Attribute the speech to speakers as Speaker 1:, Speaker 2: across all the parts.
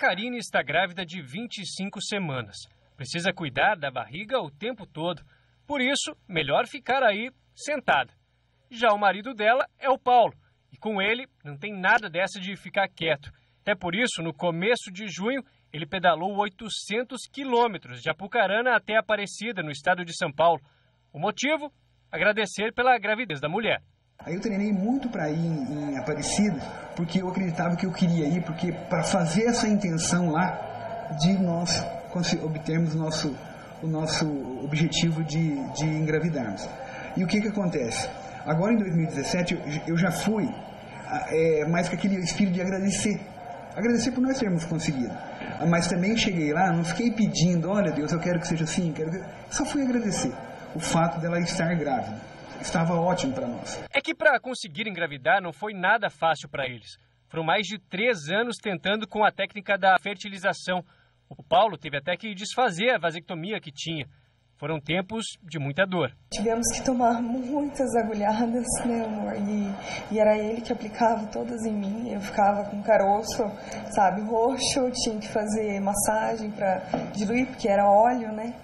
Speaker 1: Karine está grávida de 25 semanas. Precisa cuidar da barriga o tempo todo. Por isso, melhor ficar aí sentada. Já o marido dela é o Paulo, e com ele não tem nada dessa de ficar quieto. Até por isso, no começo de junho, ele pedalou 800 quilômetros de Apucarana até Aparecida, no estado de São Paulo. O motivo? Agradecer pela gravidez da mulher.
Speaker 2: Aí eu treinei muito para ir em, em, Aparecida, porque eu acreditava que eu queria ir, porque para fazer essa intenção lá de nós obtermos nosso, o nosso objetivo de, de engravidarmos. E o que, que acontece? Agora em 2017 eu, já fui é, mais com aquele espírito de agradecer. Agradecer por nós termos conseguido. Mas também cheguei lá, não fiquei pedindo, olha Deus, eu quero que seja assim, quero que... só fui agradecer o fato dela estar grávida. Estava ótimo para nós.
Speaker 1: É que para conseguir engravidar não foi nada fácil para eles. Foram mais de três anos tentando com a técnica da fertilização. O Paulo teve até que desfazer a vasectomia que tinha. Foram tempos de muita dor.
Speaker 3: Tivemos que tomar muitas agulhadas, né, amor? E, e era ele que aplicava todas em mim. Eu ficava com caroço, sabe, roxo, tinha que fazer massagem para diluir, porque era óleo, né?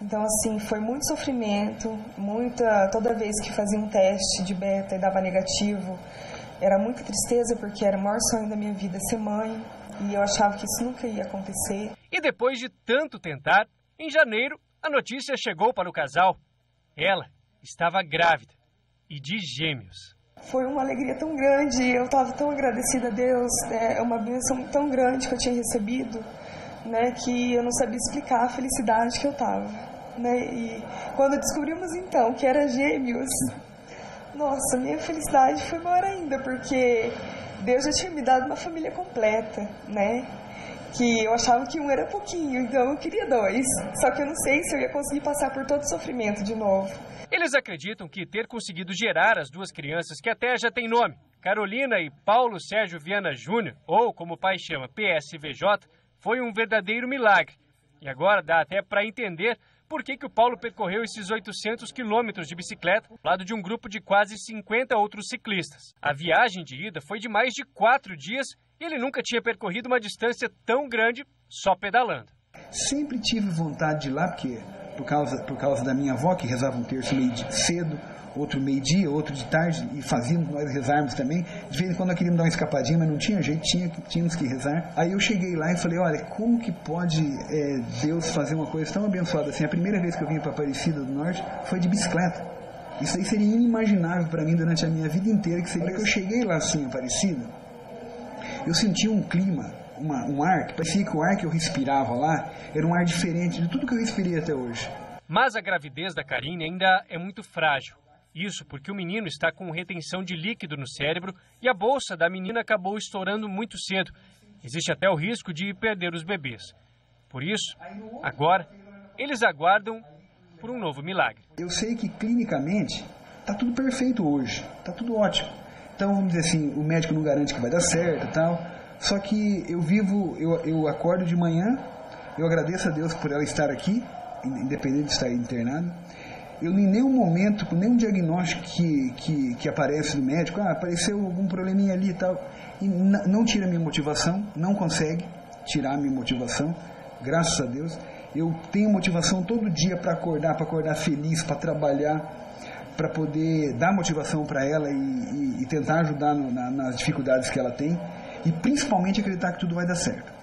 Speaker 3: Então, assim, foi muito sofrimento, muita. Toda vez que fazia um teste de beta e dava negativo, era muita tristeza, porque era o maior sonho da minha vida ser mãe. E eu achava que isso nunca ia acontecer.
Speaker 1: E depois de tanto tentar, em janeiro a notícia chegou para o casal. Ela estava grávida e de gêmeos.
Speaker 3: Foi uma alegria tão grande, eu estava tão agradecida a Deus, é uma bênção tão grande que eu tinha recebido, né, que eu não sabia explicar a felicidade que eu estava. Né? E quando descobrimos então que era gêmeos, nossa, minha felicidade foi maior ainda, porque Deus já tinha me dado uma família completa, né? que eu achava que um era pouquinho, então eu queria dois. Só que eu não sei se eu ia conseguir passar por todo o sofrimento de novo.
Speaker 1: Eles acreditam que ter conseguido gerar as duas crianças, que até já tem nome, Carolina e Paulo Sérgio Viana Júnior, ou como o pai chama, PSVJ, foi um verdadeiro milagre. E agora dá até para entender por que, que o Paulo percorreu esses 800 quilômetros de bicicleta ao lado de um grupo de quase 50 outros ciclistas. A viagem de ida foi de mais de quatro dias e ele nunca tinha percorrido uma distância tão grande só pedalando.
Speaker 2: Sempre tive vontade de ir lá, porque por causa, por causa da minha avó, que rezava um terço meio cedo, outro meio-dia, outro de tarde, e fazíamos nós rezarmos também. De vez em quando nós queríamos dar uma escapadinha, mas não tinha jeito, tinha, tínhamos que rezar. Aí eu cheguei lá e falei, olha, como que pode é, Deus fazer uma coisa tão abençoada assim? A primeira vez que eu vim para Aparecida do Norte foi de bicicleta. Isso aí seria inimaginável para mim durante a minha vida inteira, que seria que eu cheguei lá assim, Aparecida, eu senti um clima, uma, um ar, que parecia que o ar que eu respirava lá era um ar diferente de tudo que eu respirei até hoje.
Speaker 1: Mas a gravidez da Karine ainda é muito frágil. Isso porque o menino está com retenção de líquido no cérebro e a bolsa da menina acabou estourando muito cedo. Existe até o risco de perder os bebês. Por isso, agora, eles aguardam por um novo milagre.
Speaker 2: Eu sei que clinicamente está tudo perfeito hoje, está tudo ótimo. Então, vamos dizer assim, o médico não garante que vai dar certo e tal. Só que eu vivo, eu, eu acordo de manhã, eu agradeço a Deus por ela estar aqui, independente de estar internada. Eu em nenhum momento, por nenhum diagnóstico que, que, que aparece do médico, ah, apareceu algum probleminha ali e tal, e não tira minha motivação, não consegue tirar minha motivação, graças a Deus. Eu tenho motivação todo dia para acordar, para acordar feliz, para trabalhar, para poder dar motivação para ela e, e, e, tentar ajudar no, na, nas dificuldades que ela tem e principalmente acreditar que tudo vai dar certo.